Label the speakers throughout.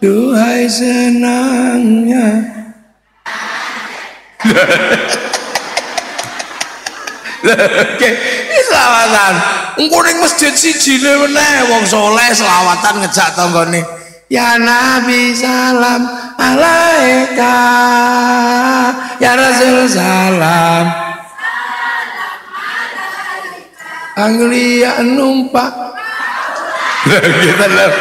Speaker 1: duhai senangnya. Oke, ini selawatan. Engko ning masjid siji meneh wong soleh selawatan ngejak tanggane. Ya Nabi salam alaika. Ya Rasul salam. Anglia numpak. Kita lah.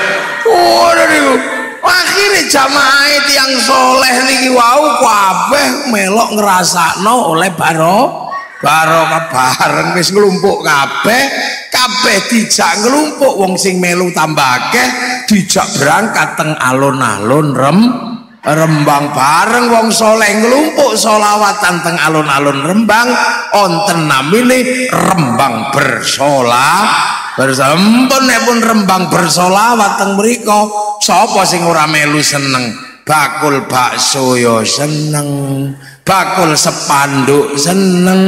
Speaker 1: Oh niku akhirnya jamaah yang soleh niki wau kabeh melok ngrasakno oleh baro barokah bareng wis nglumpuk kabeh kabeh dijak nglumpuk wong sing melu tambah akeh dijak berangkat teng alun-alun rem Rembang bareng wong soleh nglumpuk solawatan teng alun-alun Rembang onten namine Rembang bersolah bersampun pun Rembang bersolawat teng mriku sapa sing ora melu seneng? Bakul bakso yo seneng bakul sepanduk seneng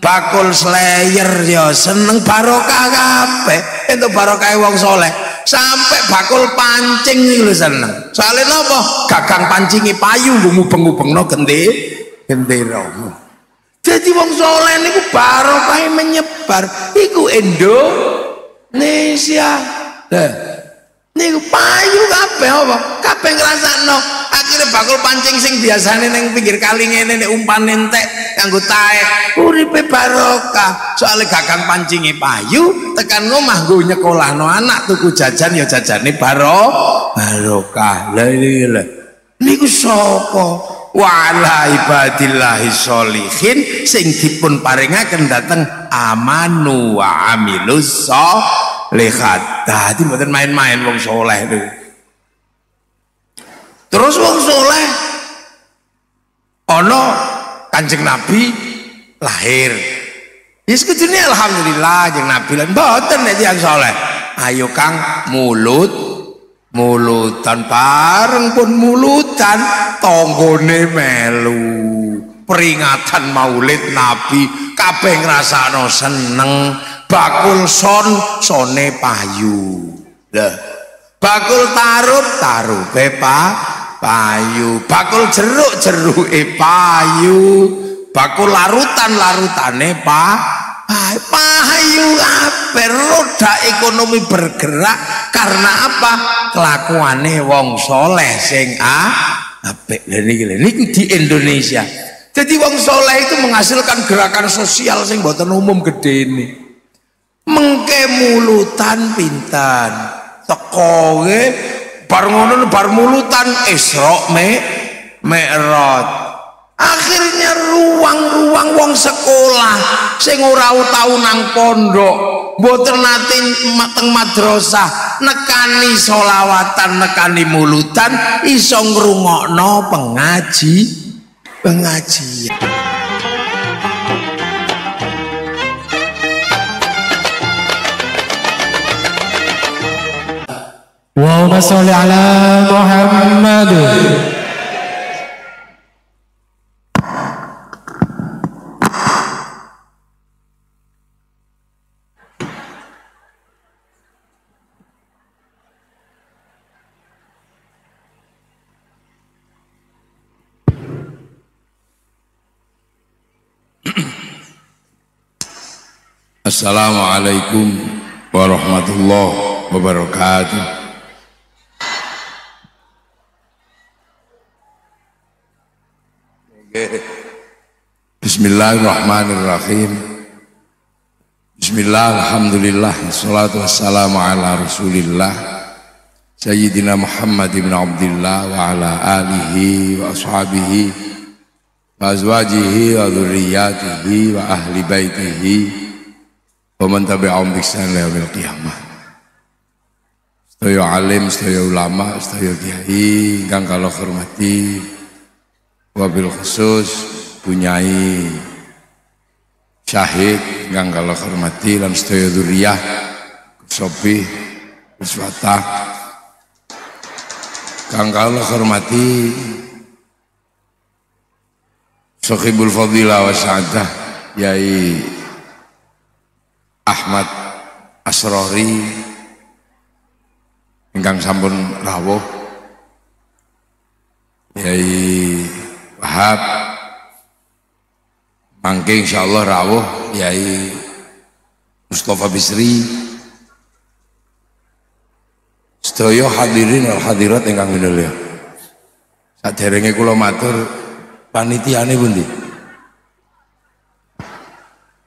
Speaker 1: bakul slayer yo seneng barokah kabeh. Itu barokah wong soleh. Sampai bakul pancing lu seneng. Soalnya apa gagang pancingi payu ngubeng no genti gendera jadi wong soleh niku barokah menyebar. Iku Indonesia. Nah niku payu kabeh apa? Kabeh ngrasakno. Akhirnya bakul pancing sing biasane ning pinggir kali ngene nek umpan entek kanggo taek uripe barokah. Soalnya gagang pancinge payu tekan ngomah nggo nyekolahno anak tuku jajan ya jajane baro barokah lha lha niku sapa wala ibadillahi sholihin sing dipun paringaken dateng amanu wa amilus lihat tadi mboten main-main wong soleh itu terus wong soleh ono kanjeng nabi lahir. Yes kudune alhamdulillah jeng Nabi mboten nek tiyang soleh. Ayo Kang mulut mulutan bareng pun mulutan tonggone melu. Peringatan Maulid Nabi kabeh ngrasakno seneng. Bakul son sone payu. Lah bakul tarup tarup pa payu. Bakul jeruk jeruk e payu. Bakul larutan larutane pa payu apa roda ekonomi bergerak karena apa? Kelakuane wong soleh sing a apik. Niki niki di Indonesia. Jadi wong soleh itu menghasilkan gerakan sosial sing boten umum gede ini. Mengke mulutan pintan. Tekowe bar ngono bar mulutan. Isra me akhirnya ruang-ruang wong sekolah sing ora tau nang pondok mboten nate teng madrasah nekani solawatan nekani mulutan iso ngrungokno pengaji pengajian
Speaker 2: اللهم صل على محمد
Speaker 1: Assalamualaikum warahmatullahi wabarakatuh. Bismillahirrahmanirrahim. Bismillah, Alhamdulillah Salatu wassalamu ala rasulillah Sayyidina Muhammad ibn Abdullah Wa ala alihi wa ashabihi Wa azwajihi wa dhurriyatihi Wa ahli baitihi Wa man tabi'ahum biksan liyamil qiyamah. Sedaya alim, sedaya ulama, sedaya kiai Kang kalau hormati Wabil khusus punyai syahid yang kalau hormati dan sedaya duriah sopi wiswata kang kalau hormati Sohibul Fadilah wa Sa'adah Yai Ahmad Asrori. Ingkang sampun rawuh. Yai Wahab. Mangke insyaallah rawuh Yai Mustafa Bisri. Sedaya hadirin wal hadirat ingkang minulya saderenge kula matur panitiane pundi?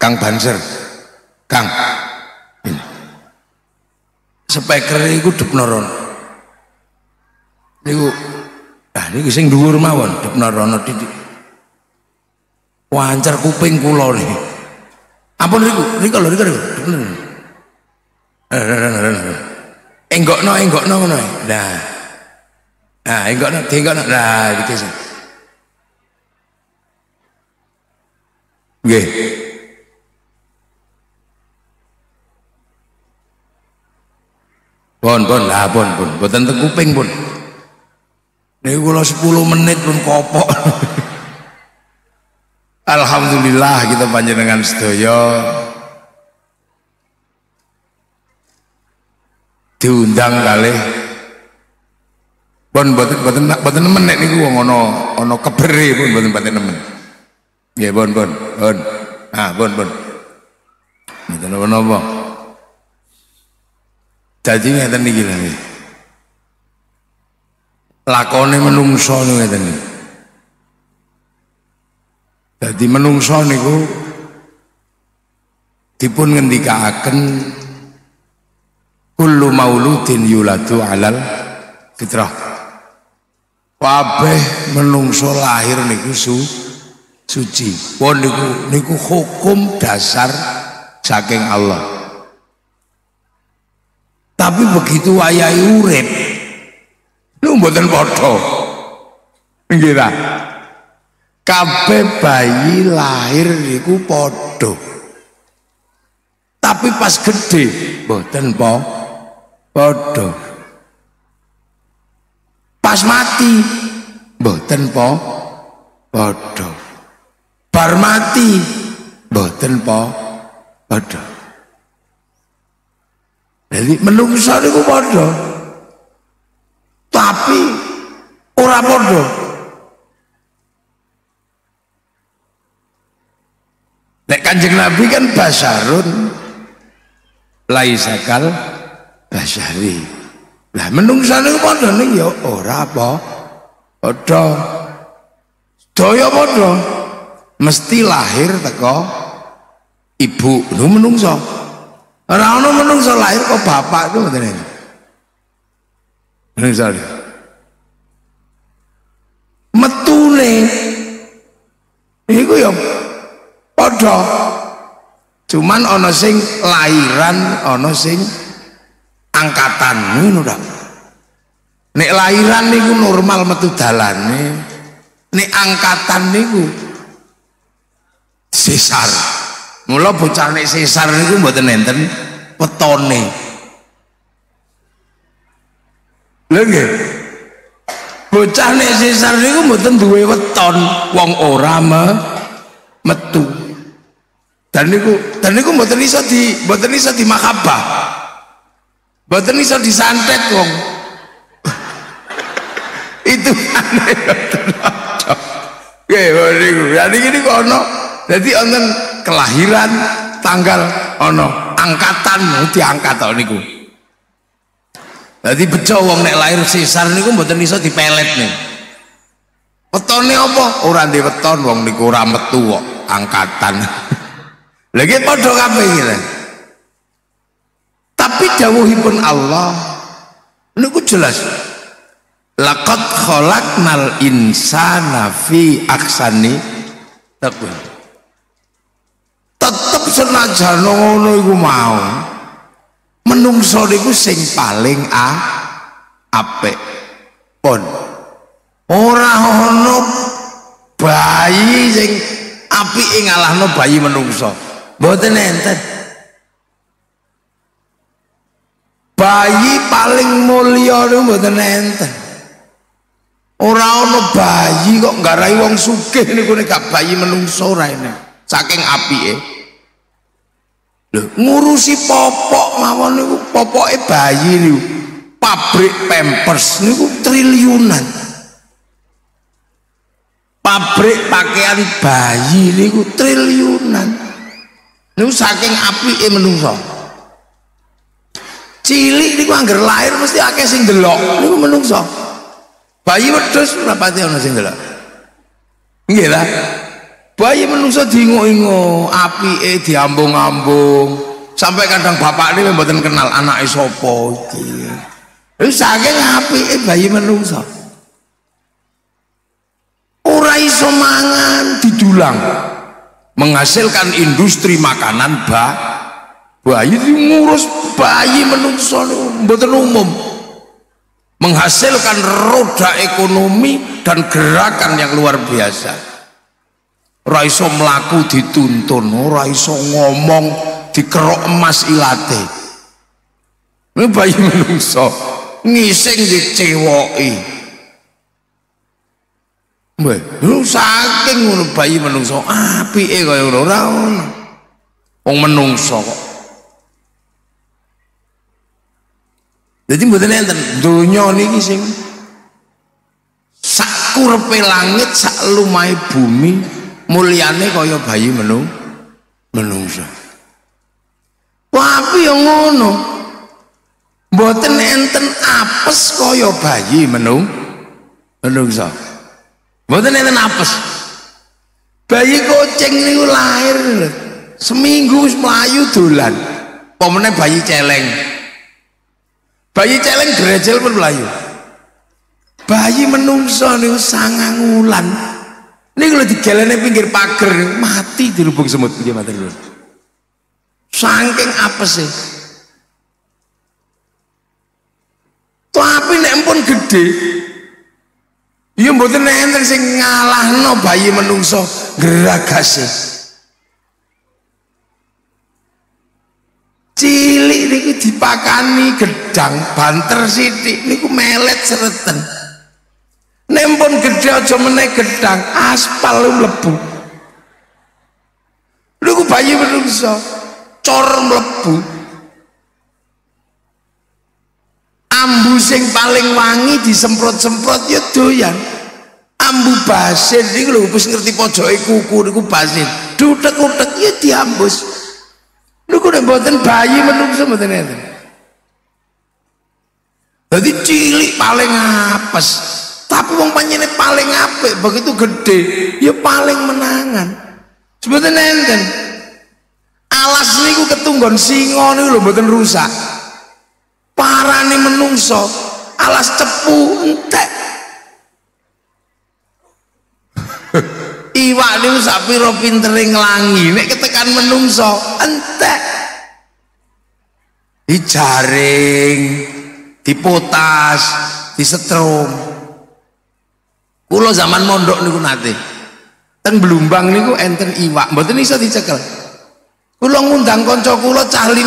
Speaker 1: Kang Banser Kang ini. Speaker iku depnoron niku ah niku sing dhuwur mawon depnoron titik wancar kuping kula nih ampun niku niku lho niku niku enggokno enggokno ngono. Nah nah enggokno enggokno nah iki sing. Nggih Pun pun lah pun pun boten teng kuping pun. Niku kula 10 menit pun kopok. Alhamdulillah kita panjenengan sedaya diundang kali pun boten boten boten nemen nek niku wong ana ana kebere pun boten boten nemen. Nggih pun pun pun. Ah pun pun. Mboten napa-napa. Jadi ngeten iki lho. Lakone menungso ngeten iki. Dadi menungso niku dipun ngendikaaken kullu mauludin yuladu alal fitrah. Kabeh menungso lahir niku su suci. Pun niku niku hukum dasar saking Allah. Tapi begitu wayahe urip lu mboten padha. Nggih ta? Kabeh bayi lahir niku padha. Tapi pas gede mboten po padha. Pas mati mboten po padha. Bar mati mboten po padha. Jadi menungso niku padha. Tapi ora padha. Nek Kanjeng Nabi kan basarun laisakal basari. Lah menungso niku padha ning ya ora apa. Padha. Daya padha. Mesti lahir teko ibu lu menungso. Ora ono menungso lahir kok bapak itu mboten. Menungso. Metune iku ya padha. Cuman ana sing lahiran, ana sing angkatan ngono ta. Nek lahiran niku normal metu dalane. Nek angkatan niku sesar. Mula bocah nek sesar niku mboten enten wetone. Lha nggih. Bocah nek sesar niku mboten duwe weton, wong ora me metu. Dan niku dan niku mboten iso di mboten iso di makabah. Mboten iso disantet wong. Itu aneh. Nggih, niku. Ya niki niku ana dadi wonten kelahiran tanggal ono angkatan diangkat to niku. Dadi bejo wong nek lahir sesar niku mboten iso dipelet nih. Wetone apa? Ora ndek weton wong niku ora metu kok angkatan. Lagi padha kabeh iki tapi dawuhipun Allah niku jelas. Laqad khalaqnal insana fi aksani taqwim tetep senajan ngono iku mau. Menungso niku sing paling a apik. Pun ora ono bayi sing apike ngalahno bayi menungso. Mboten enten. Bayi paling mulya niku mboten enten. Ora ono bayi kok nggarai wong sugih niku nek bayi menungso ora enak saking apike. Lho, ngurusi popok mawon niku popoke bayi niku pabrik pampers niku triliunan. Pabrik pakaian bayi niku triliunan. Niku saking apike menungso. Cilik niku angger lahir mesti akeh sing delok niku menungso. Bayi wedhus rapati ana sing delok nggih lah bayi menungso diingo-ingo apike diambung-ambung. Sampai kadang bapak ini mboten kenal anak iki Wis saking apike bayi menungso. Ora iso mangan didulang. Menghasilkan industri makanan ba bayi ngurus bayi menungso mboten umum. Menghasilkan roda ekonomi dan gerakan yang luar biasa ora iso mlaku dituntun ora iso ngomong dikerok emas ilate ini bayi menungso ngising dicewoki lu saking ngono bayi menungso apike kaya ngono ora ono. Wong menungso kok. Jadi mboten enten donya niki sing sak kurepe langit sak lumahe bumi mulyane kaya bayi menung menungso. Tapi yang ngono. Mboten enten apes kaya bayi menung menungso. Mboten enten apes. Bayi kucing niku lahir seminggu wis mlayu dolan. Pomene bayi celeng. Bayi celeng grejel pun mlayu. Bayi menungso niku sangang wulan. Lho digelene pinggir pager mati dirubung semut nggih matur nuwun. Saking apese. Tapi nek pun gede, Iya mboten enten sing ngalahno bayi menungso geragase. Cilik niku dipakani gedang banter sithik niku melet sereten. Nempon gede aja meneh gedang aspal mlebu. Niku bayi menungso cor mlebu. ambu sing paling wangi disemprot-semprot ya doyan. Ambu basin niku lho wis ngerti pojoke kuku niku basin. Dutek-utek ya diambus niku nek mboten bayi menungso mboten Jadi cilik paling apes tapi wong panjene paling apik begitu gede ya paling menangan. Sebetulnya enten. Alas niku ketunggon singa niku lho mboten rusak. Parane menungso alas cepu entek. Iwak niku sak pira pintere nglangi nek ketekan menungso entek. Dijaring dipotas disetrum kula zaman mondok niku nate teng Blumbang niku enten iwak mboten iso dicekel Kula ngundang kanca kula cah 500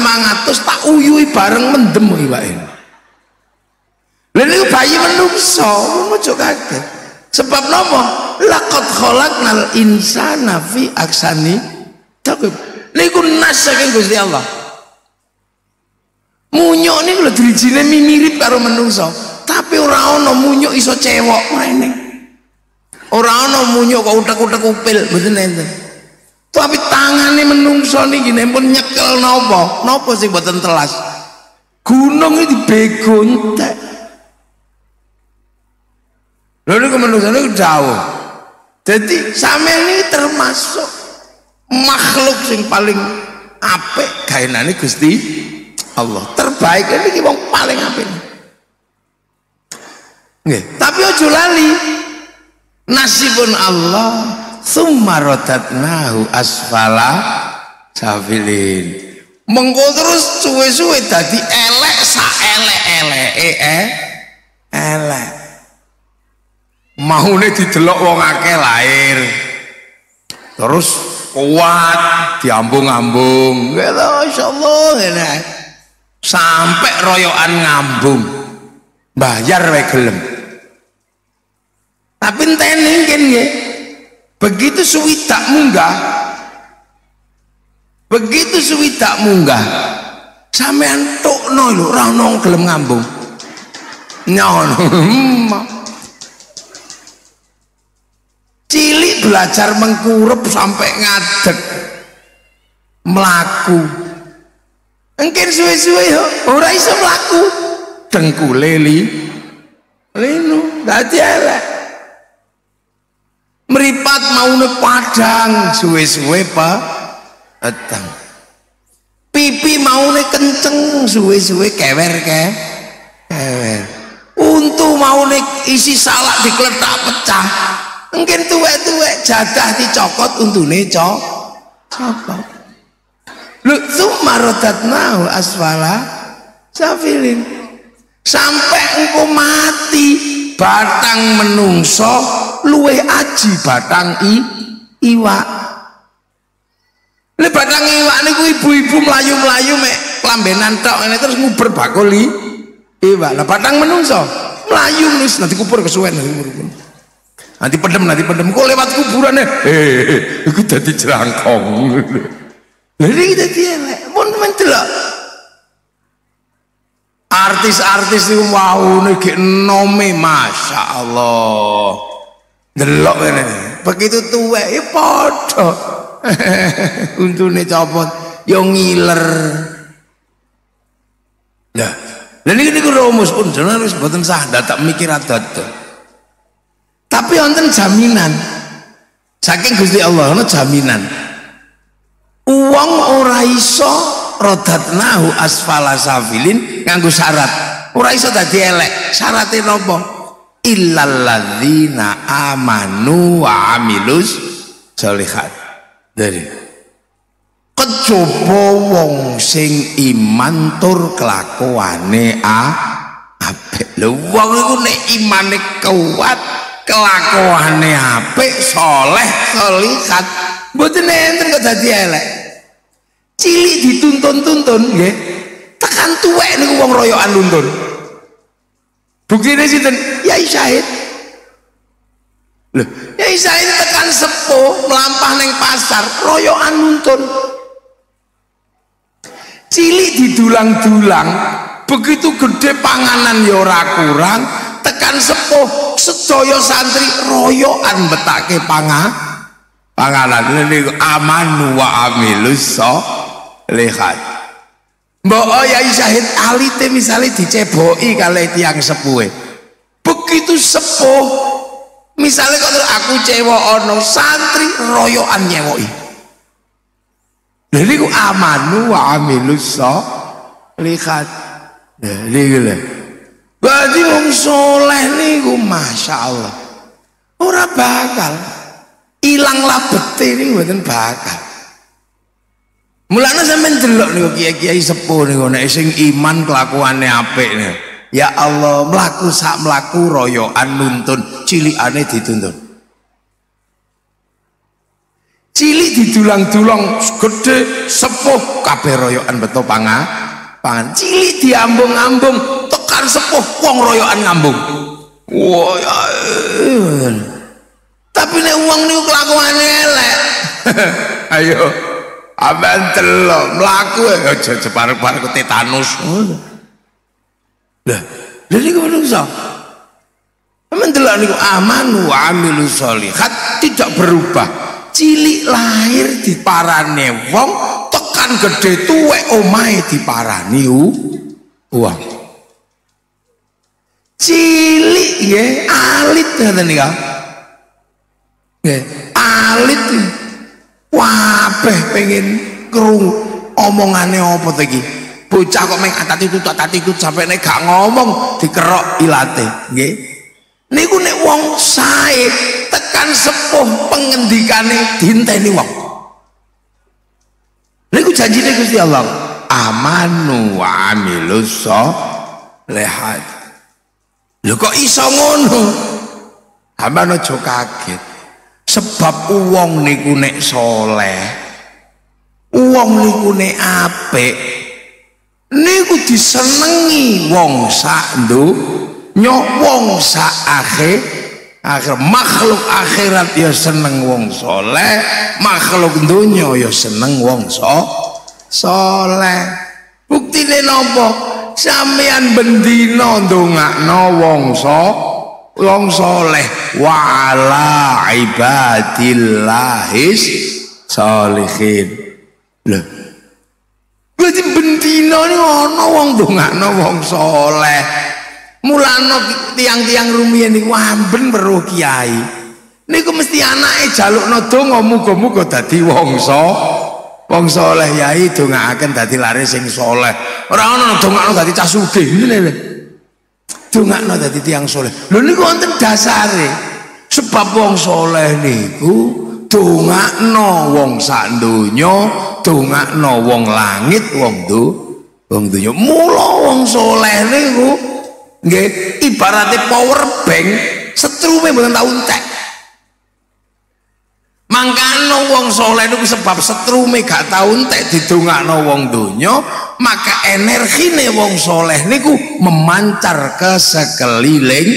Speaker 1: tak uyui bareng mendem iwake. Lha niku bayi menungso, ojo kaget. Sebab napa? Laqad khalaqnal insana fi aksani taqib. Niku nas saking Gusti Allah. Munyuk niku lho drijine mirip karo menungso, tapi ora ana munyuk iso cewek rene. Ora ana munyuk kok utek-utek upil, mboten enten. tapi tangane menungso niki pun nyekel napa? Napa sing boten telas? Gunung iki dibego entek. Lho niku menungso niku jauh jadi sampean ini termasuk makhluk sing paling apik gaenane Gusti Allah. Terbaik ini wong paling apik. Nggih tapi ojo lali nasibun Allah summa rodatnahu asfala safilin. Mengko terus suwe-suwe dadi elek sa elek-elek eh? Elek. Maune didelok wong akeh lahir terus kuat diambung-ambung. Gitu insyaallah sampai royokan ngambung. Bayar wae gelem tapi entene nggih begitu suwidak munggah begitu suwidak munggah sampean tokno lho ora ono gelem ngambung. Nyono. Cilik belajar mengkurep sampai ngadeg. Melaku Engkin suwe-suwe yo ora iso mlaku. Dengkule li. Linu dadi elek. Meripat maune padang suwe-suwe pa etang. Pipi maune kenceng suwe-suwe kewer ke. Kewer. Untu maune isi salak dikletak pecah. Mungkin tuwek-tuwek jadah dicokot untune cok. Cokot. Lu summa nahu asfala safilin. Sampai engkau mati batang menungso luwe aji batang i iwa. Le batang iwa niku ibu-ibu melayu-melayu mek kelambenan tok ini terus nguber bakul i iwa. Lah batang menungso melayu nus nanti kubur kesuwen nanti pendem nanti pendem kok lewat kuburan eh iku dadi jerangkong jadi kita elek, pun mencelak. Artis-artis itu mau nih nome, masya Allah. Delok ini, begitu tua ya podo. Untune copot, yo ngiler. Nah, dan ini niku rumus pun jenengan wis mboten sah tak mikir adat. Tapi wonten jaminan. Saking Gusti Allah ana jaminan. Uang ora iso rodatnahu asfala safilin nganggo syarat. Ora iso dadi elek. Syaratnya nopo? Illalladzina amanu wa amilus sholihat. Dari kejaba wong sing iman tur kelakuane a apik. Lho wong iku nek imane kuat, kelakuane apik, soleh, sholihat. Mboten enten kok dadi elek. Cilik dituntun-tuntun nggih. Tekan tuwek niku wong royokan nuntun. Buktine sinten? Yai Syahid. Loh, Yai Syahid tekan sepuh melampah neng pasar royokan nuntun. Cilik didulang-dulang, begitu gede panganan ya ora kurang, tekan sepuh sedaya santri royokan betake pangan panganan ini aman wa amilus so Mbak oh ya syahid alite misalnya diceboi kali tiang sepuh begitu sepuh misalnya kalau aku cewa ono santri royoan nyewoi jadi ku amanu wa amilus lihat jadi gila berarti wong soleh niku masya Allah ora bakal. Ilanglah bete ini buatan bakal mulanya sampai jelok nih kiai-kiai sepuh nih nek sing iman kelakuannya apik nih ya Allah melaku sak melaku royoan nuntun aneh dituntun. Cilik didulang-dulang gede sepuh kabeh royoan beto panga pangan. Cilik diambung-ambung tekan sepuh wong royoan ngambung. Wah ya tapi nek uang niku kelakuane elek. Ayo. Aben telok mlaku aja jeparek-parek tetanus. Lah, lha niku menungso. Amen delok niku amanu wa amilu tidak berubah. Cilik lahir diparane wong, tekan gede tuwek omahe diparani uang. Cilik ya alit ngoten niku. Nggih, alit wabeh pengen krung omongane apa iki. Bocah kok meng atat itu atat itu sampai nek gak ngomong dikerok ilate, nggih. Niku nek wong sae tekan sepuh pengendikane dinteni wong. Niku janjine Gusti Allah. Amanu wa amilus lehat. Lho kok iso ngono? Hamba aja kaget sebab uang niku nek soleh uang niku nek apik niku disenengi wong sak nyok wong sak akhir. Akhir makhluk akhirat ya seneng wong soleh makhluk dunia ya seneng wong so soleh. Bukti nopo sampean bendino ndongakno wong so wong soleh. Wala ibadillahis solihin lho berarti bentino ini ono wong dongakno wong soleh. Mulano tiang-tiang rumiyin niku amben weruh kiai. Niku mesti anake jalukno donga muga-muga dadi wong wong soleh yai dongaaken dadi lare sing soleh. Ora ono dongakno dadi cah sugih ngene lho dongakno dadi tiyang soleh. Lho niku wonten dasare. Sebab wong soleh niku dongakno wong sak donya dongakno wong langit wong do wong donya. Mula wong soleh niku nggih ibaratnya power bank setrume mboten tau entek mangkano wong soleh itu sebab setrume gak tau entek didongakno wong donya maka energine wong soleh niku memancar ke sekeliling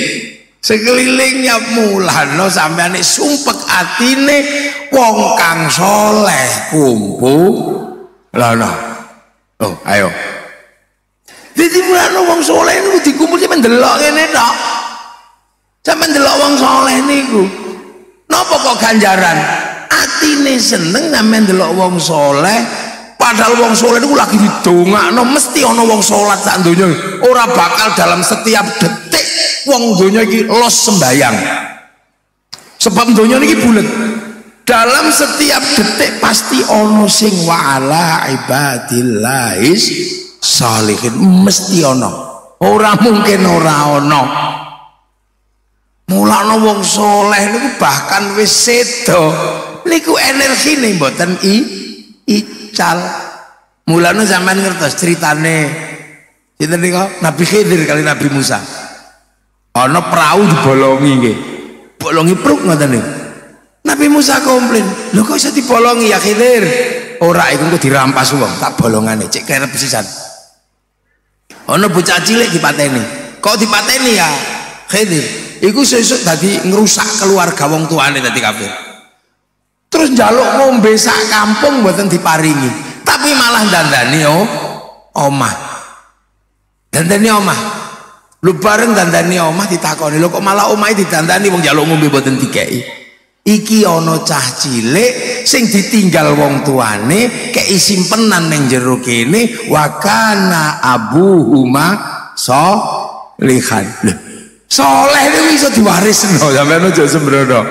Speaker 1: sekelilingnya mulano sampean sumpek atine wong kang soleh kumpul lah nah oh ayo. Jadi mulano wong soleh niku dikumpul sampean delok ngene tok. Sampean delok wong soleh niku Napa kok ganjaran? Atine seneng sampean delok wong soleh, padahal wong soleh itu lagi didongakno mesti ana wong salat sak donya. Ora bakal dalam setiap detik wong donya iki los sembayang. Sebab donya niki bulet. Dalam setiap detik pasti ono sing wa'ala ibadillahis salihin mesti ono. Ora mungkin ora ono. Mulakno wong soleh niku bahkan wis sedo. Niku energine mboten i ical. Mulane sampean ngertos ceritane. Sinten niku? Nabi Khidir kali Nabi Musa. Ana perahu dibolongi nggih. Bolongi pruk ngoten niku. Nabi Musa komplain lho kok iso dibolongi ya Khidir? Ora iku kok dirampas wong tak bolongane cek kerep sisan. Ana bocah cilik dipateni. Kok dipateni ya Khidir. Iku sesuk tadi ngerusak keluarga wong tuane tadi kafir. Terus jaluk ngombe sak kampung mboten diparingi. Tapi malah dandani oh omah. Dandani omah. Lu bareng dandani omah ditakoni. Lu kok malah omah didandani wong jaluk ngombe mboten dikei iki ana cah cilik sing ditinggal wong tuane kei simpenan ning jero kene. Wakana abuhuma so lihan lho soleh itu bisa diwarisno sampean aja sembrono.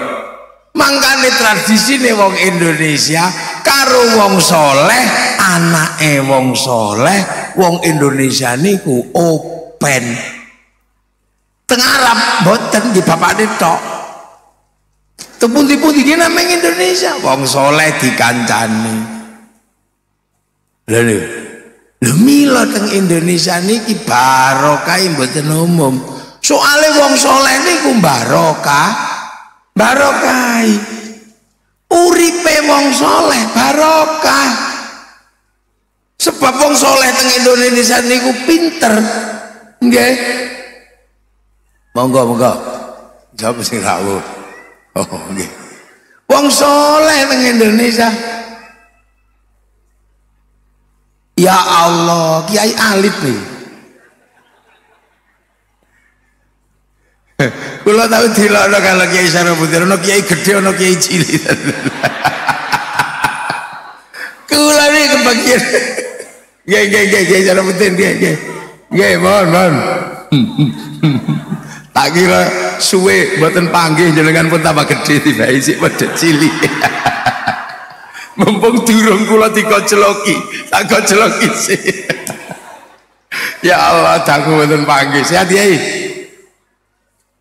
Speaker 1: Mangkane tradisine wong Indonesia karo wong soleh anake wong soleh wong Indonesia niku open. Teng Arab boten di bapak tok tepundi-pundi iki namanya Indonesia. Wong soleh dikancani. Lho lho mila teng Indonesia niki barokah mboten umum soalnya wong soleh niku barokah. Barokah. Uripe wong soleh barokah. Sebab wong soleh teng Indonesia niku pinter. Nggih. Monggo monggo. Jawab sing rawuh oh nggih. Wong soleh teng Indonesia. Ya Allah, Kiai Alif nih. Kula tahu dilokno kalau Kiai Sarabudir ono Kiai gede ono Kiai cilik. Kula ini kebagian. Nggih nggih nggih Kiai Sarabudir nggih nggih. Nggih mohon mohon. Tak kira suwe mboten panggih jenengan pun tambah gede tiba isik wedhe cilik. Mumpung durung kula dikocloki, tak kocloki sih. ya Allah, dangu mboten panggih. Sehat Kiai.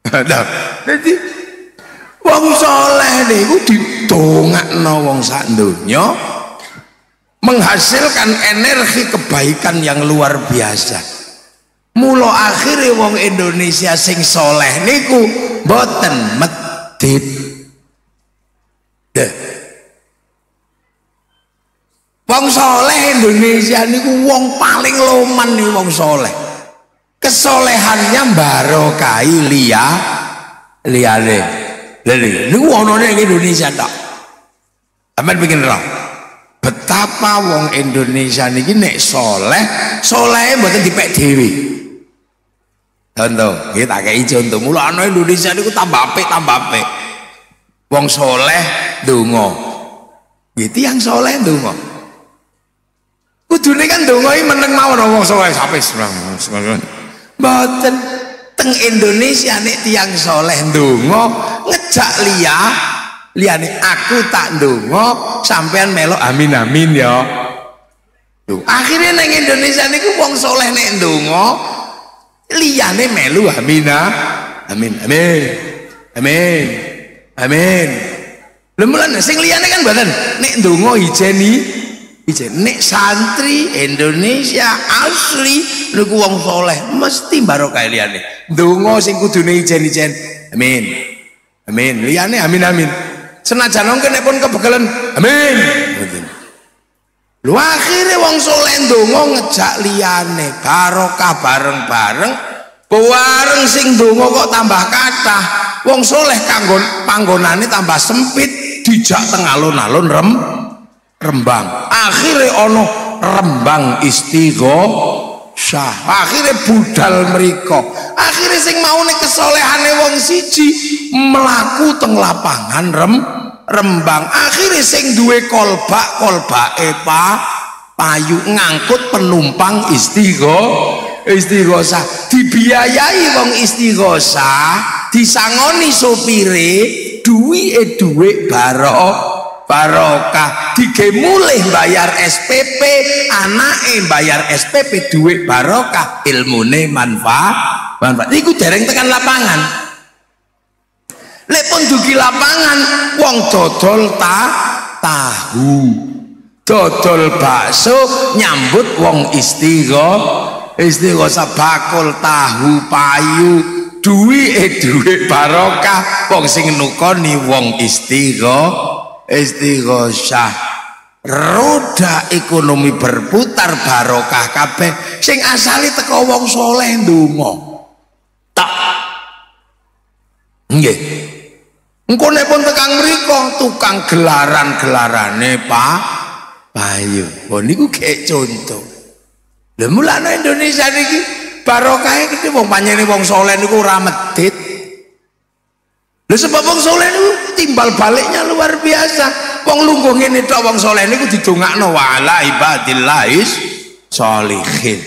Speaker 1: Nah, jadi wong soleh niku didongakno wong sak donya menghasilkan energi kebaikan yang luar biasa. Mula akhirnya wong Indonesia sing soleh niku boten medit. Deh. Wong soleh Indonesia niku wong paling loman nih wong soleh kesolehannya barokai lia liane lili ini wonone Indonesia tak aman bikin roh betapa wong Indonesia niki nek soleh soleh buatan dipek dewi contoh kita kayak contoh. Mulane Indonesia niku tambah apik tambah apik. Wong soleh donga gitu yang soleh donga kudune kan donga iki meneng mawon wong soleh sampai mboten. Teng Indonesia nek tiang soleh donga ngejak liya liyane aku tak ndonga sampean melok amin amin ya. Duh, akhirnya neng Indonesia niku wong soleh nek ndonga liyane melu amin amin amin amin amin. Lha mulane sing liyane kan mboten nek ndonga ijeni ijen nek santri Indonesia asli niku wong soleh mesti barokah liyane. Ndonga sing kudune ijen-ijen. Amin. Amin. Liyane amin amin. Senajan mungkin nek pun kebegalan amin. Lu akhirnya wong soleh ndonga ngejak liyane barokah bareng-bareng. Bareng sing donga kok tambah kathah. Wong soleh kanggon panggonane tambah sempit dijak teng alun-alun rem rembang. Akhirnya ono rembang istigho sah akhirnya budal mereka akhirnya sing mau nih kesolehane wong siji melaku teng lapangan rem Rembang. Akhirnya sing duwe kolbak kolbak epa payu ngangkut penumpang istigho istighosah. Dibiayai wong istighosa disangoni sopire duwi e duwe barok barokah. Dige mulih bayar SPP anake bayar SPP duwe barokah. Ilmune manfaat manfaat. Iku dereng tekan lapangan. Lek pun dugi lapangan wong dodol ta tahu. Dodol bakso nyambut wong istigho istigho bakul tahu payu. Duwi eh duwi barokah. Wong sing nukoni wong istigho istighosah roda ekonomi berputar barokah kabeh sing asali teko wong soleh ndonga tak nggih Engko nek pun tekang mriku tukang gelaran-gelarane Pak Bayu. Oh niku kayak contoh. Lha mulane Indonesia niki barokahe iki wong panjene wong saleh niku ora medit. Lha sebab wong saleh niku timbal baliknya luar biasa. Wong lungguh ngene tok wong saleh niku didongakno wala ibadillahis sholihin.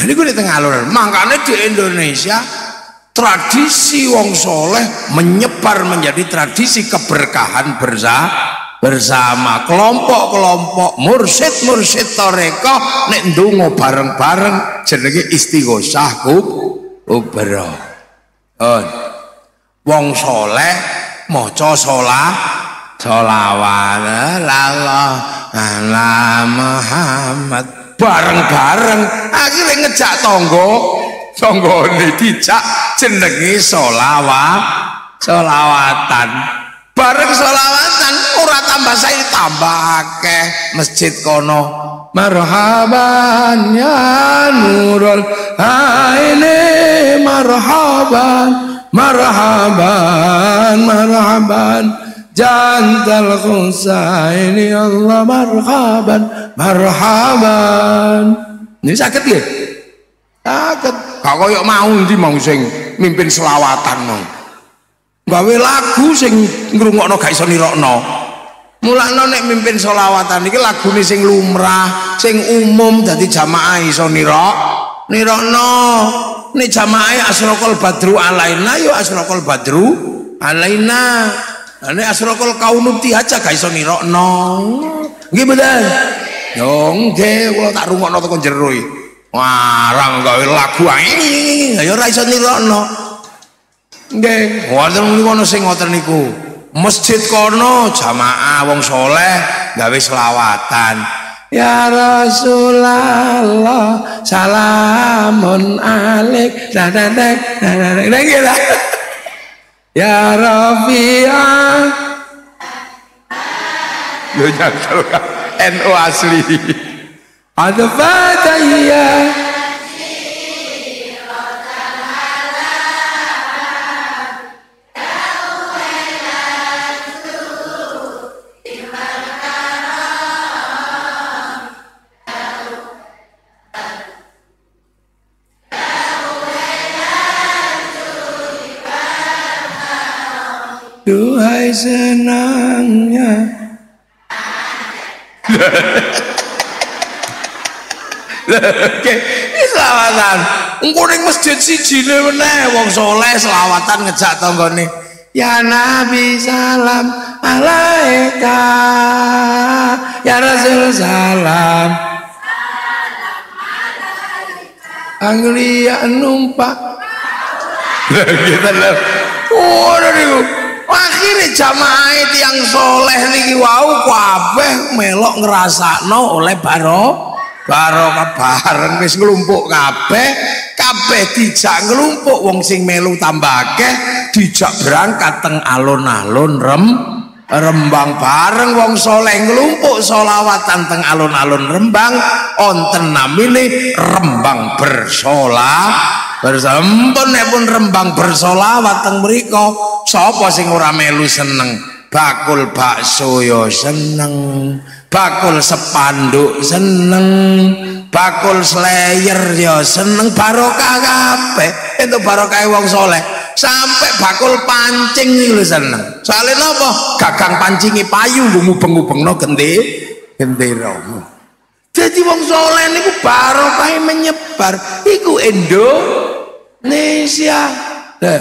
Speaker 1: Nah niku di tengah alur. Makanya di Indonesia tradisi wong soleh menyebar menjadi tradisi keberkahan bersama bersama kelompok-kelompok mursid-mursid toreko nek ndonga bareng-bareng jenenge istighosah kubra on wong soleh maca sholah sholawat Allah ala Muhammad. Bareng-bareng. Akhirnya ngejak tonggo. Songgone dijak jenenge solawat solawatan bareng solawatan ora tambah saya tambah akeh. Masjid kono. Marhaban ya nurul aini marhaban marhaban marhaban. Jantal khusaini Allah marhaban marhaban. Ini sakit ya? Sakit. Gak koyo mau ndi mau sing mimpin selawatan mau gawe lagu sing ngrungokno gak iso nirokno. Mulakno nek mimpin selawatan iki lagune sing lumrah sing umum dadi jamaah iso nirok nirokno. Nek jamaah asraqal badru alaina yo asraqal badru alaina. Nek asraqal kaunu aja gak iso nirokno. Nggih bener yo nggih kula tak rungokno teko jero iki. Warang gawe lagu ae. Ya ora iso nirokno. Nggih, wonten niku sing ngoten niku. Masjid kono jamaah wong soleh gawe selawatan. Ya Rasulullah salamun alik dadadek dadadek nggih lah. Ya Rafi'ah Yo nyantel NU asli. Adfataya senangnya Oke, ini selawatan. Engko ning masjid siji meneh wong soleh selawatan ngejak tanggane. Ya Nabi salam alaika. Ya Rasul salam. Anglia numpak. Gitu loh. Oh. Akhirnya jamaah yang soleh niki wau kabeh melok ngrasakno oleh baro barokah bareng wis nglumpuk kabeh kabeh dijak nglumpuk. Wong sing melu tambah akeh dijak berangkat teng alun-alun rem Rembang bareng. Wong soleh nglumpuk solawatan teng alun-alun Rembang onten namine Rembang bersolah bersampun nek pun Rembang bersolawat teng mriku sapa sing ora melu seneng? Bakul bakso yo seneng bakul sepanduk seneng bakul slayer yo seneng barokah kabeh. Itu barokah wong soleh. Sampai bakul pancing lho seneng. Soalnya napa? Gagang pancingi payu ngubeng-ngubengno genti gendera jadi wong soleh niku barokah menyebar. Iku Indonesia. Nah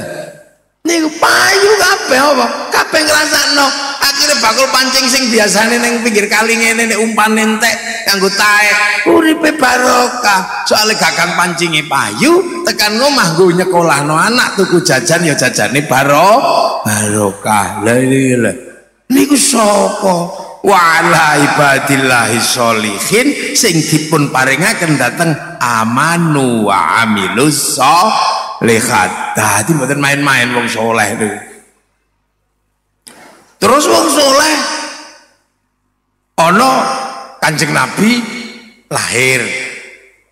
Speaker 1: niku payu kabeh apa? Kabeh ngrasakno. Akhirnya bakul pancing sing biasane ning pinggir kali ngene nek umpan entek kanggo tae. Uripe barokah. Soalnya gagang pancinge payu tekan omah nggo nyekolahno anak tuku jajan ya jajane baro barokah. Lha iki niku sapa wala ibadillahi sholihin sing dipun paringaken dateng amanu wa amilus lihat tadi mboten main-main wong soleh itu. Terus wong soleh ono kanjeng nabi lahir.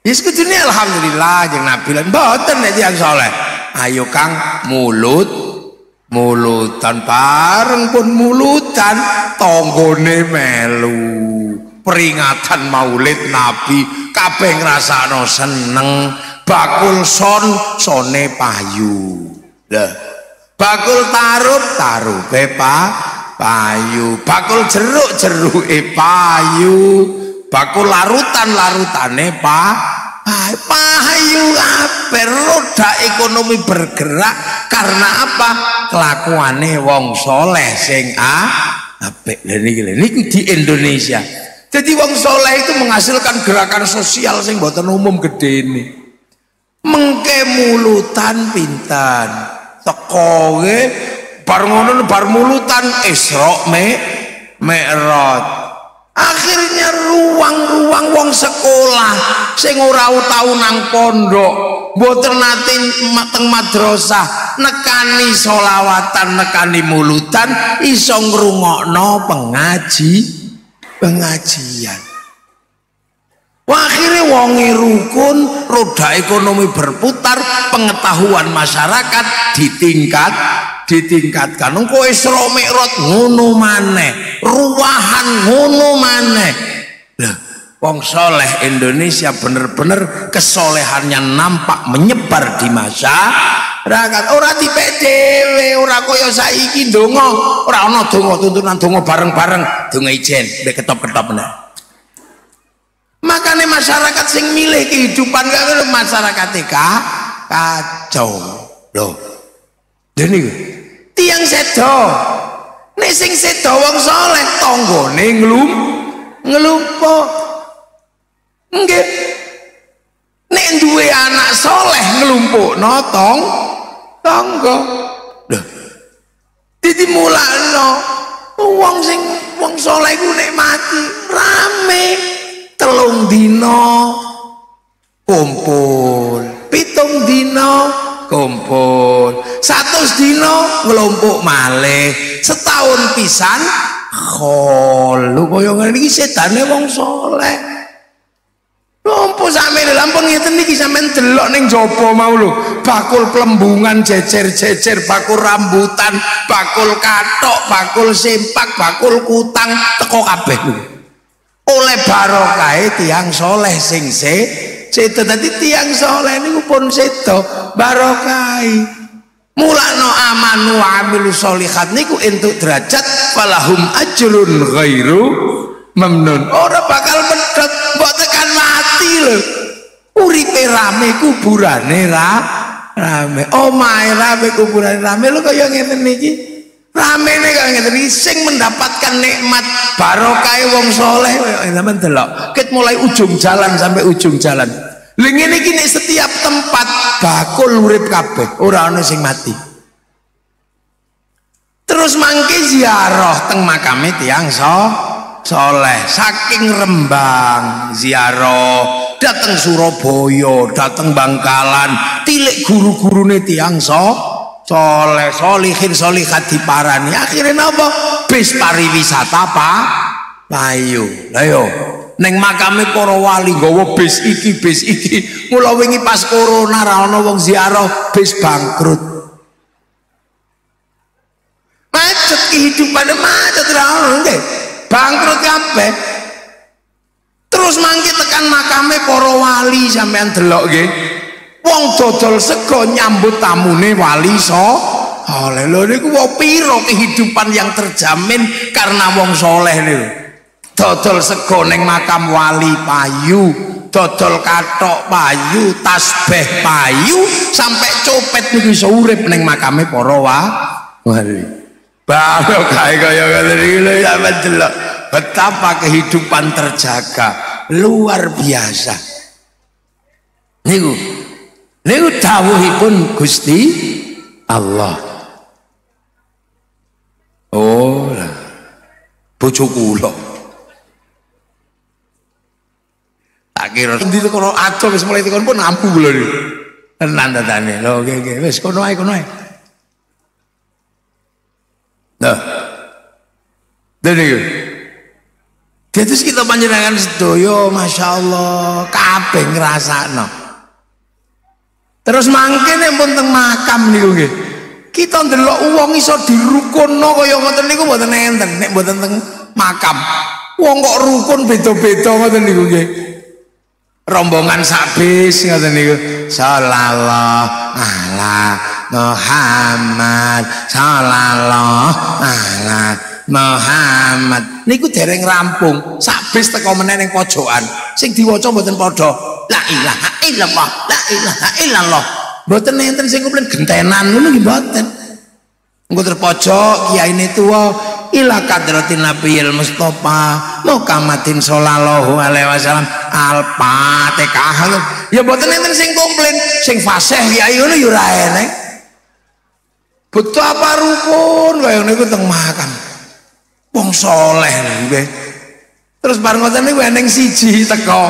Speaker 1: Ya sekejune alhamdulillah jeng nabi lan mboten nek yang soleh. Ayo kang mulut mulutan bareng pun mulutan tonggone melu. Peringatan maulid nabi kabeh ngrasakno seneng. Bakul son sone payu. Lah bakul tarup tarup pa payu. Bakul jeruk jeruk e payu. Bakul larutan larutane pa payu apa roda ekonomi bergerak. Karena apa? Kelakuane wong soleh sing a apik. Ini ini di Indonesia. Jadi wong soleh itu menghasilkan gerakan sosial sing buatan umum gede ini. Mengke mulutan pintan. Tekowe bar ngono bar mulutan Isra me Mi'raj akhirnya ruang-ruang wong sekolah sing ora tau nang pondok mboten nate teng madrasah nekani solawatan nekani mulutan iso ngrungokno pengaji pengajian. Akhirnya wongi rukun roda ekonomi berputar pengetahuan masyarakat ditingkat ditingkatkan. Engko Isra Mi'raj ngono maneh. Ruwahan ngono maneh. Lah wong soleh Indonesia bener-bener kesolehannya nampak menyebar di masa rakyat ora tipe dhewe ora kaya saiki ndonga. Ora ana donga tuntunan donga bareng-bareng. Donga ijen mbek ketop-ketop meneh. Makanya masyarakat sing milih kehidupan masyarakat ka kacau. Loh dan ini tiang sedo nek sing sedo wong soleh tonggone ngelum ngelumpo. Nggih. Nek duwe anak soleh ngelumpuk notong tonggo loh jadi mulano wong sing wong soleh ku nek mati rame. Telung dino kumpul. Pitung dino kumpul satu dino ngelompok malih. Setahun pisan khol. Lu kaya ngene iki setane wong soleh. Lompo sampe dalam pengiten iki sampean delok ning jaba mau lho. Bakul plembungan jejer-jejer bakul rambutan bakul katok bakul sempak bakul kutang teko kabeh. Oleh barokah tiang soleh sing se sedo tadi tiang soleh ini pun sedo barokah mulakno amanu wa amilu sholihat niku entuk derajat. Falahum ajrun ghairu memnun ora bakal medhot. Mbok tekan mati lho. Uripe rame kuburane ra rame. Omahe rame kuburane rame. Lho kaya ngeten niki rame nih kaya ngeten sing mendapatkan nikmat barokah wong soleh sampean delok ket mulai ujung jalan sampai ujung jalan. Lha ngene iki setiap tempat bakul urip kabeh ora ana sing mati. Terus mangke ziarah teng makame tiang so soleh. Saking Rembang ziarah datang Surabaya datang Bangkalan tilik guru-gurune tiang so soleh solihin solihat diparani. Akhirnya apa bis pariwisata apa payu ayo neng makame para wali nggawa bis iki bis iki. Mula wingi pas corona ra ana wong ziarah bis bangkrut. Macet kehidupan macet ra ono bangkrut kabeh terus mangke tekan makame para wali sampean delok nggih wong dodol sego nyambut tamune wali so. Oleh lho niku wong piro kehidupan yang terjamin karena wong soleh niku dodol sego ning makam wali payu dodol katok payu tasbih payu sampai copet niku iso urip ning makame para wali. Baru kaya kaya kaya lho ya delok. Betapa kehidupan terjaga luar biasa. Niku niku dawuhipun Gusti Allah. Oh lah. Bojo kula. Tak kira endi kono ado wis mulai tekan pun ampu kula niku. Tenan tetane lho nggih nggih wis kono ae kono ae. Nah, dan itu terus kita panjenengan sedoyo Masya Allah kabeh ngrasakno terus mangke nek pun teng makam niku nggih. Kita ndelok wong iso dirukunno kaya ngoten niku mboten enten nek mboten teng makam. Wong kok rukun beda-beda ngoten niku nggih. Rombongan sabis ngoten niku. Sallallahu ala Muhammad sallallahu ala Muhammad. Niku dereng rampung. Sabis teko meneh ning pojokan. Sing diwaca mboten padha la ilaha illallah la ilaha illallah. Mboten enten sing kumpul gentenan ngono nggih mboten. Engko terpojok kiyaine tuwa ila kadratin nabiyil mustofa mukamatin sallallahu alaihi wasallam. Al fatihah ya mboten enten sing komplain sing fasih kiai ngono ya ora enek. Betul apa rukun? Kaya niku teng makam wong soleh. Nggih terus bareng ngoten niku eneng siji teko.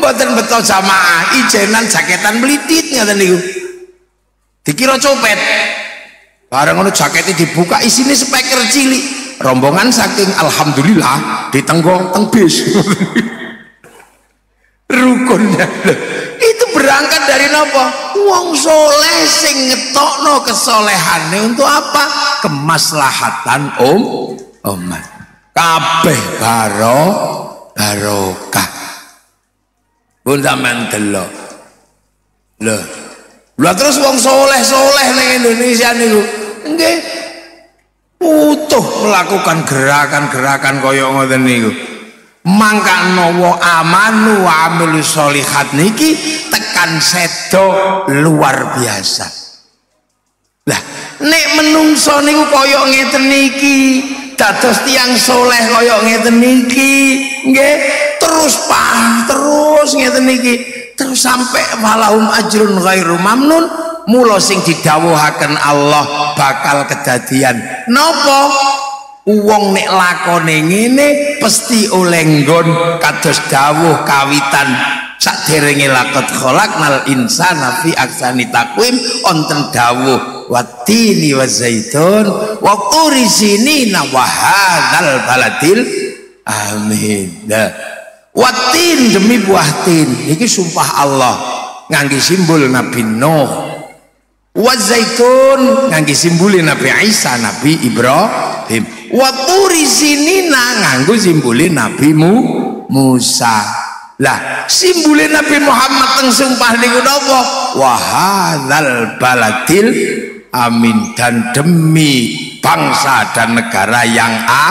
Speaker 1: Mboten beto jamaah ijenan jaketan melitit ngoten niku. Dikira copet. Bareng ngono jaketnya dibuka isine speaker cilik. Rombongan saking alhamdulillah ditenggo teng bis. Rukunnya itu berangkat dari nopo wong soleh sing ngetokno kesolehane untuk apa? Kemaslahatan om umat kabeh baro barokah. Pun sampean delok. Lho lha terus wong soleh-soleh ning Indonesia niku nggih utuh melakukan gerakan-gerakan kaya ngoten niku. Mangkano wa amanu wa amilu sholihat niki tekan sedo luar biasa. Lah nek menungso niku kaya ngeten niki dados tiang soleh kaya ngeten niki nggih. Terus pah terus ngeten niki terus sampai walahum ajrun ghairu mamnun. Mula sing didhawuhaken Allah bakal kedadian. Napa? Wong nek lakone ngene pasti oleh nggon kados dawuh kawitan. Saderenge lakot khalaqnal insana fi aksani takwim onten dawuh watini wa zaitun wa turi sinina wa hadzal baladil amin. Nah watin demi buah tin. Iki sumpah Allah ngangge simbol Nabi Nuh. Wa zaitun ngangge simbol Nabi Isa Nabi Ibrahim. Wa turi nganggo simbol Nabi Musa. Lah simbole Nabi Muhammad teng sumpah niku napa wa hadzal baladil amin. Dan demi bangsa dan negara yang a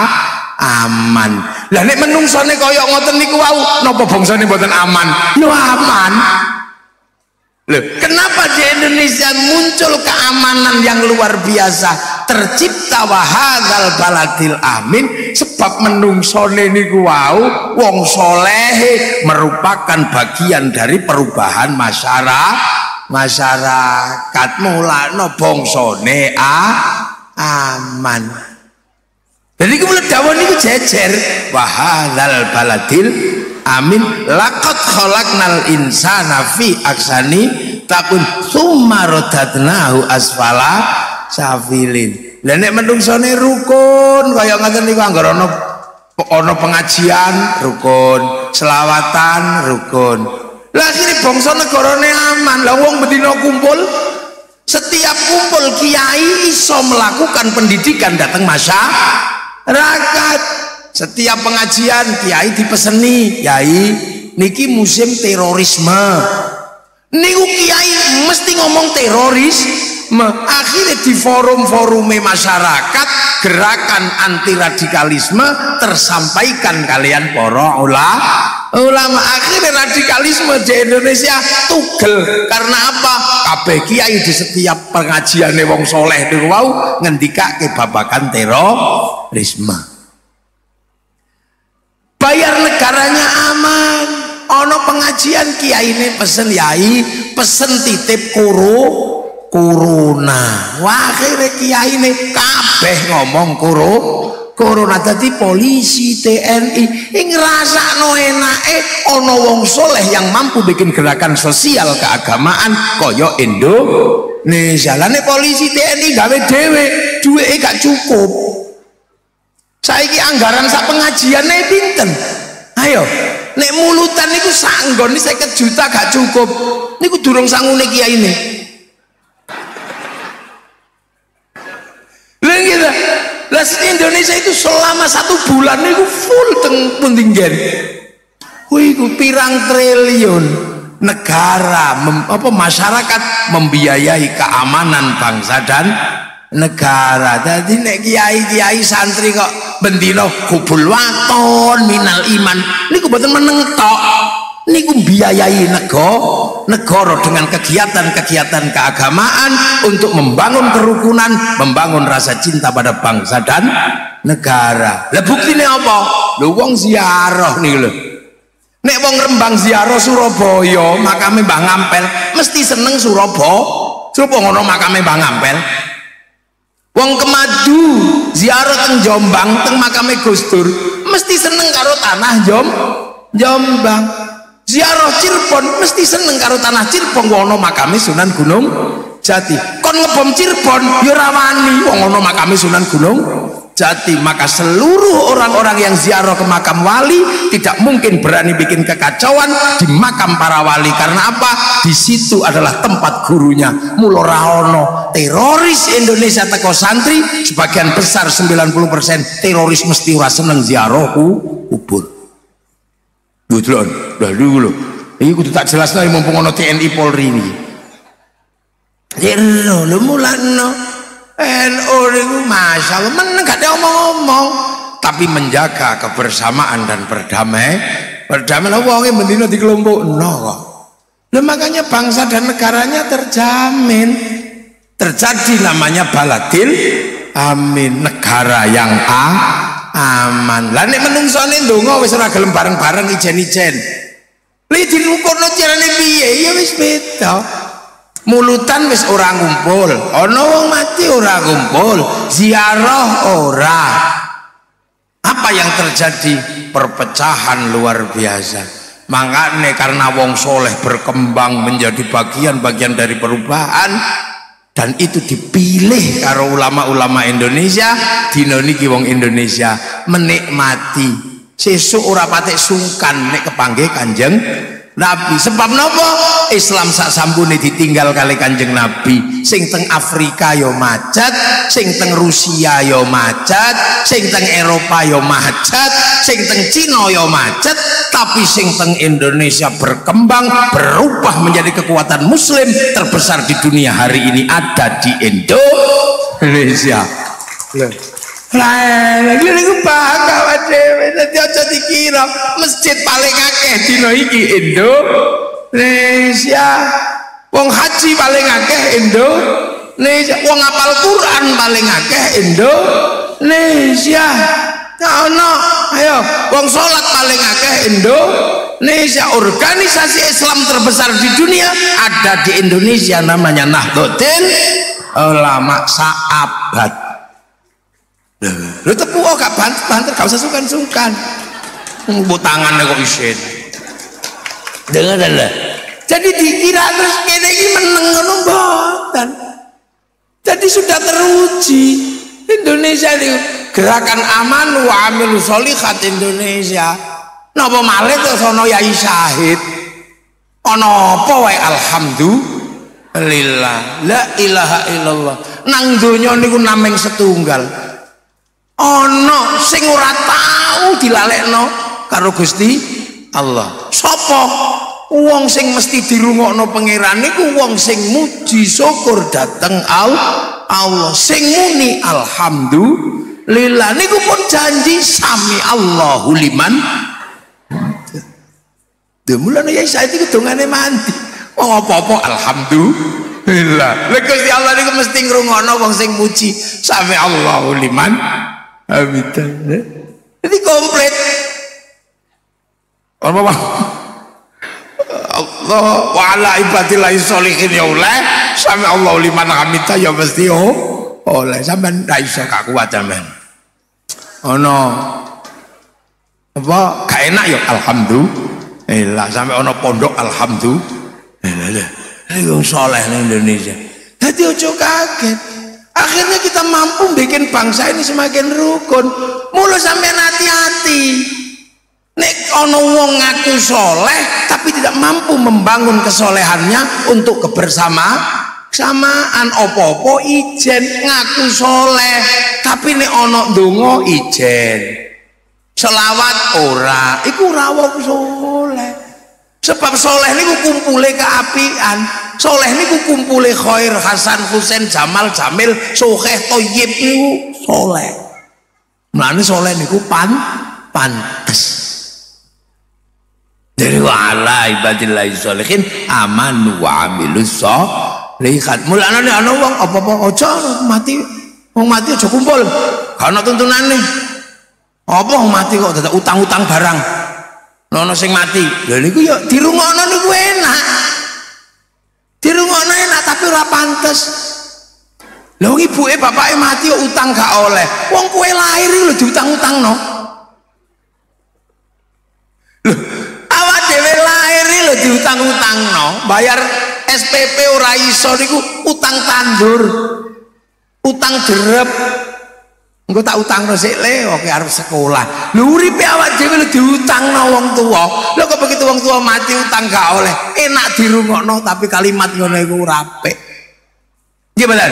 Speaker 1: aman. Lah nek menungsone kaya ngoten niku wau napa bangsane mboten aman? Lho aman. Loh, kenapa di Indonesia muncul keamanan yang luar biasa? Tercipta wahadal baladil amin sebab menungsone niku wau wong soleh merupakan bagian dari perubahan masyarakat masyarakat mulakno bangsane aman. Jadi kemudian dawan niku jejer. Wahadal baladil amin. Lakot khalaqnal insana fi aksani takun summa radadnahu asfala safilin. Lha nek menungsone rukun kaya ngoten niku anggere ana ana pengajian rukun. Selawatan rukun lah akhirnya bangsa negarane aman. Lah wong bedino kumpul. Setiap kumpul kiai iso melakukan pendidikan datang masyarakat. Setiap pengajian kiai dipeseni. Kiai niki musim terorisme. Niku kiai mesti ngomong teroris akhirnya di forum-forum masyarakat gerakan anti radikalisme tersampaikan kalian poro ulama ulama akhirnya radikalisme di Indonesia tugel. Karena apa? Kabeh kiai di setiap pengajian wong soleh wow ngendika kebabakan terorisme. Bayar negaranya aman. Ono pengajian kiai ini pesen yai pesen titip kuru kuruna. Wah akhirnya kiai ini kabeh ngomong kuru corona tadi polisi TNI ini ngerasa no eh ono wong soleh yang mampu bikin gerakan sosial keagamaan koyo Indo nih jalannya polisi TNI gawe dewe duit gak cukup. Saiki anggaran sak pengajian nih pinten? Ayo nek mulutan niku sanggon ini saya juta gak cukup. Niku durung sangune kiai ini Lain kita lah Indonesia itu selama satu bulan niku full teng pentinggen wih pirang triliun. Negara mem, apa masyarakat membiayai keamanan bangsa dan negara. Jadi nek kiai kiai santri kok bendino kubul waton minal iman. Niku betul meneng tok. Niku biayai nego negara dengan kegiatan-kegiatan keagamaan untuk membangun kerukunan membangun rasa cinta pada bangsa dan negara. Lah ini apa? Lu wong ziarah nih lho. Nek wong rembang ziarah Surabaya makame Mbah Ngampel mesti seneng Surabaya. Surabaya ngono makame Mbah Ngampel. Wong kemadu ziarah teng Jombang teng makame Gus Dur mesti seneng karo tanah Jom Jombang. Ziarah Cirebon mesti seneng karo tanah Cirebon wono makame Sunan Gunung Jati. Kon ngebom Cirebon ya rawani wong ono makame Sunan Gunung Jati. Maka seluruh orang-orang yang ziarah ke makam wali tidak mungkin berani bikin kekacauan di makam para wali. Karena apa? Di situ adalah tempat gurunya. Mulo raono teroris Indonesia teko santri sebagian besar 90% teroris mesti ora seneng ziarah kubur lho lho lho lho. Ini kudu tak jelas nih mumpung ono TNI Polri ini. Ya lho mulano NU niku masyaallah meneng gak ada omong-omong. Tapi menjaga kebersamaan dan berdamai berdamai lah wongnya mendino di kelompok no kok. Nah, makanya bangsa dan negaranya terjamin. Terjadi namanya baladil amin negara yang a aman. Lah nek menungsone ndonga wis ora gelem bareng-bareng ijen-ijen. Li dilukono carane piye? Ya wis beda. Mulutan wis ora ngumpul. Ana wong mati ora ngumpul. Ziarah ora. Apa yang terjadi? Perpecahan luar biasa. Makanya karena wong soleh berkembang menjadi bagian-bagian dari perubahan dan itu dipilih karo ulama-ulama Indonesia. Dino niki wong Indonesia menikmati. Sesuk ora patek sungkan nek kepanggih kanjeng Nabi. Sebab nopo? Islam sak sampune ditinggal kali kanjeng Nabi. Sing teng Afrika yo macet sing teng Rusia yo macet sing teng Eropa yo macet sing teng Cina yo macet tapi sing teng Indonesia berkembang berubah menjadi kekuatan muslim terbesar di dunia hari ini ada di Indonesia lah lagi niku bangga awak dhewe dadi aja dikira masjid paling akeh dina iki Indonesia wong haji paling akeh Indonesia wong apal Quran paling akeh Indonesia ono ayo wong salat paling akeh Indonesia organisasi Islam terbesar di dunia ada di Indonesia namanya Nahdlatul Ulama Sahabat Lu tepu kok gak banter, banter gak usah sungkan-sungkan. Mbok tangannya kok isin. Dengar lah. Jadi dikira terus kene iki meneng ngono mboten. Jadi sudah teruji Indonesia ini gerakan aman wa amil solihat Indonesia. Napa malih terus ana yai syahid. Ana apa wae alhamdulillah. La ilaha illallah. Nang donya niku nameng setunggal ana sing ora tau dilalekno karo Gusti Allah sapa wong sing mesti dirungokno pangeran niku wong sing muji syukur dateng Allah sing muni alhamdulillah niku pun janji sami Allahu liman Demulane ya saiki dongane mandi. Wong apa-apa alhamdulillah. Lek Gusti Allah niku mesti ngrungokno wong sing muji sami Allahu liman habitan jadi komplit. Apa? Allah wa ala ibadillahi sholihin ya oleh sami Allah liman hamita ya mesti oh oleh. Sampean ndak iso gak kuat sampean ono apa? Gak enak ya alhamdulillah. Sampai ono pondok alhamdulillah. Ini wong soleh di Indonesia. Jadi ojo kaget akhirnya kita mampu bikin bangsa ini semakin rukun. Mulu sampai hati-hati. Nek ono wong ngaku soleh tapi tidak mampu membangun kesolehannya untuk kebersama samaan. Opo-opo ijen ngaku soleh tapi nek ono dungo ijen. Selawat ora. Iku rawok soleh. Sebab soleh niku kumpule keapian soleh niku kumpule khair Hasan Husain Jamal Jamil Sokeh Toyib niku soleh. Mulane soleh niku pan pantes. Dari wala ibadillahi sholihin amanu wa amilus lihat mulane ana wong apa-apa aja mati wong mati aja kumpul. Karena tuntunane. Apa mati kok dadak utang-utang barang? Nono sing mati lha niku ya dirungokno niku enak dirungokno enak tapi ora pantes lha wong ibuke bapake mati utang gak oleh wong kowe lahir lho diutang-utangno lho awak dhewe lahir lho diutang-utangno bayar SPP ora iso niku utang tandur utang jerep Engko tak utangno sik le oke arep sekolah. Lho uripe awak dhewe lho diutangno wong tuwa. Lho kok begitu wong tua mati utang gak oleh. Enak dirungokno tapi kalimat ngono iku ora apik. Gimana?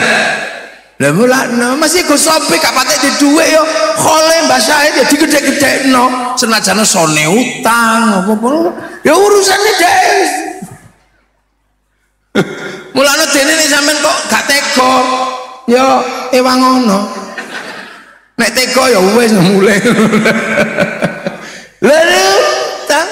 Speaker 1: Lah mulane masih go sope gak patek di dhuwit yo. Khole mbah Syahid ya digedhe-gedhekno senajan utang apa-apa. Ya urusane dhewe. Mulane dene nek sampean kok gak tega. Yo ewang ngono. Nek teko ya wis mulai. Lalu utang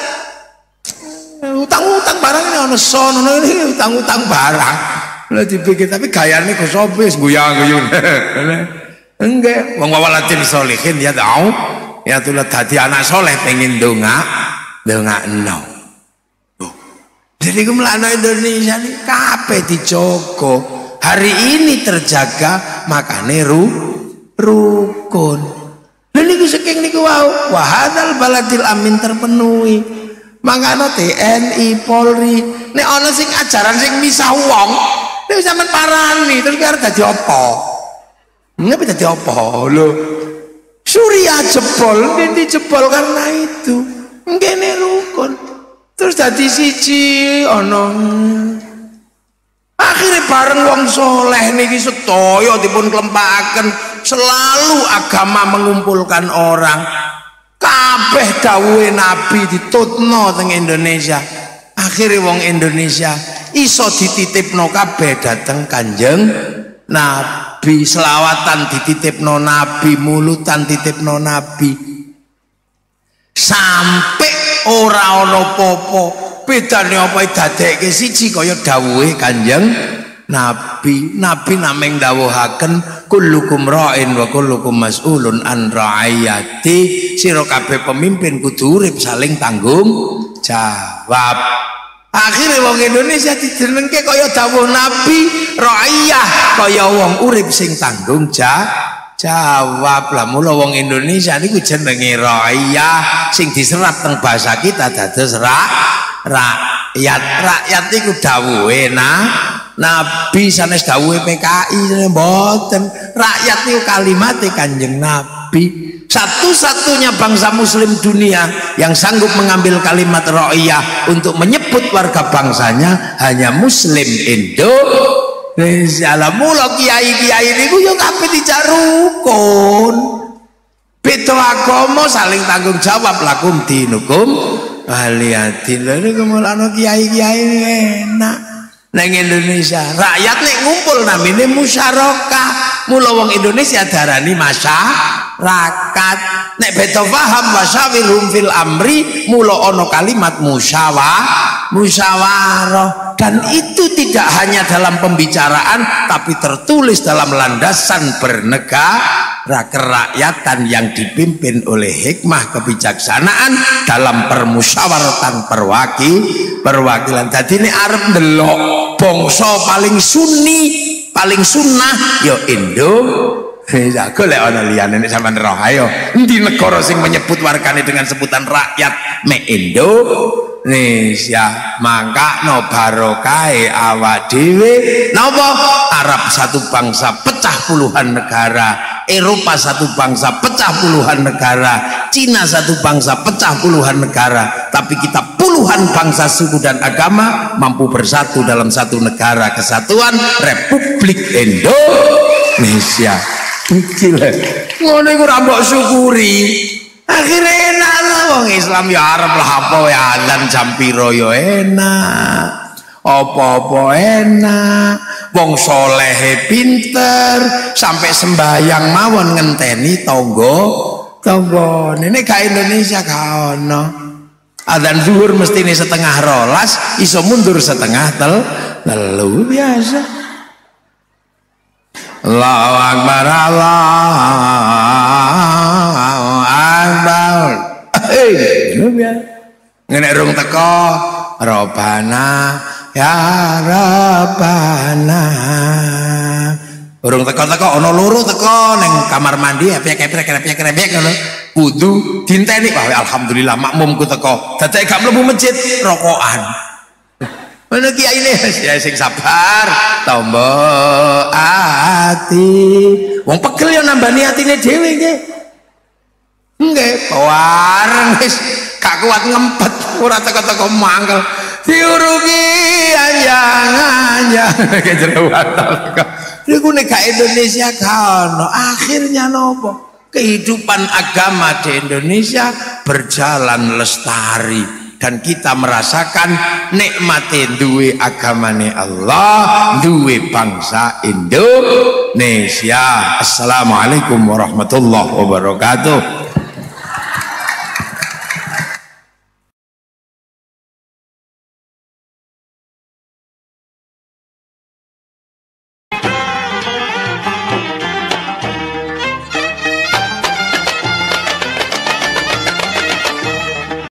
Speaker 1: utang-utang barang ini ono sono ini utang-utang barang. Lah dipikir tapi gayane kok sopis guyang-guyun. Enggak, wong walatin solihin ya tahu. Ya tuh dadi anak soleh pengen donga, donga no. Jadi kemelana Indonesia ini kape dijogo. Hari ini terjaga makane ru rukun lha niku saking niku wau wa hadzal baladil amin terpenuhi mangkano TNI Polri nek ana sing ajaran sing misah wong nek sampean parani terus karo dadi apa? Ngapa dadi apa? Lho Surya jebol nanti jebol karena itu. Ngene rukun. Terus dadi siji ana akhirnya bareng wong soleh niki sedaya dipun klempakaken selalu agama mengumpulkan orang. Kabeh dawuhe nabi ditutno teng Indonesia akhirnya wong Indonesia iso dititipno kabeh dateng kanjeng nabi. Selawatan dititipno nabi mulutan titipno nabi. Sampai ora ana apa-apa. Bedane apa dadekke siji kaya dawuhe kanjeng Nabi. Nabi nameng dawuhaken kullukum ra'in wa kullukum mas'ulun an ra'ayati sira kabeh pemimpin kudu saling tanggung jawab. Akhirnya wong Indonesia dijenengke kaya dawuh Nabi ra'iyah kaya wong urip sing tanggung jawab jawab. Lah mula wong Indonesia niku jenenge raya sing diserap teng bahasa kita dados ra rakyat. Rakyat niku dawuhe nah Nabi sanes dawuhe PKI mboten. Rakyat niku kalimat Kanjeng Nabi satu-satunya bangsa muslim dunia yang sanggup mengambil kalimat ra'iyah untuk menyebut warga bangsanya hanya muslim Indo Insyaallah mula kiai-kiai niku yo kabeh dijak rukun. Beda saling tanggung jawab lakum dinukum waliyadin. Lha niku mulane kiai-kiai enak. Neng Indonesia, rakyat nek ngumpul namine musyarakah. Mula wong Indonesia darani masyarakat. Nek beda paham wasawilhum fil amri, ana kalimat musyawarah, musyawarah. Dan itu tidak hanya dalam pembicaraan tapi tertulis dalam landasan bernegara kerakyatan yang dipimpin oleh hikmah kebijaksanaan dalam permusyawaratan perwakil perwakilan. Jadi ini Arab delok bongso paling sunni paling sunnah yo Indo Ya, golek ana liyane nek sampean roh. Ayo. Endi negara sing menyebut wargane dengan sebutan rakyat? Me Indo Indonesia mangka no barokai awak dewe nopo Arab satu bangsa pecah puluhan negara. Eropa satu bangsa pecah puluhan negara. Cina satu bangsa pecah puluhan negara. Tapi kita puluhan bangsa suku dan agama mampu bersatu dalam satu negara kesatuan Republik Indonesia gila ngono iku rambok syukuri. Akhirnya enak lah wong Islam ya Arab lah apa ya alam jam piro ya enak. Apa-apa enak. Wong soleh pinter sampai sembahyang mawon ngenteni tonggo tonggo ini gak Indonesia kau no Adan zuhur mesti ini setengah rolas iso mundur setengah tel lalu biasa Allahu Akbar Allah Akbar. Ngene rung teko Robana ya Robana. Urung teko-teko loro teko ning kamar mandi epek-epek-epek-epek ngono. Wudu dinteni alhamdulillah makmumku teko. Dadak gak mlebu masjid rokokan. Mana kiai ini ya sing sabar, tombo ati. Wong pegel ya nambani atine dhewe nggih. Nggih, wareng wis gak kuat ngempet, ora teko-teko mangkel. Diurungi anjang-anjang ke jero Niku nek gak Indonesia kan akhirnya nopo? Kehidupan agama di Indonesia berjalan lestari dan kita merasakan nikmati duwe agamane Allah, duwe bangsa Indonesia. Assalamualaikum warahmatullahi wabarakatuh.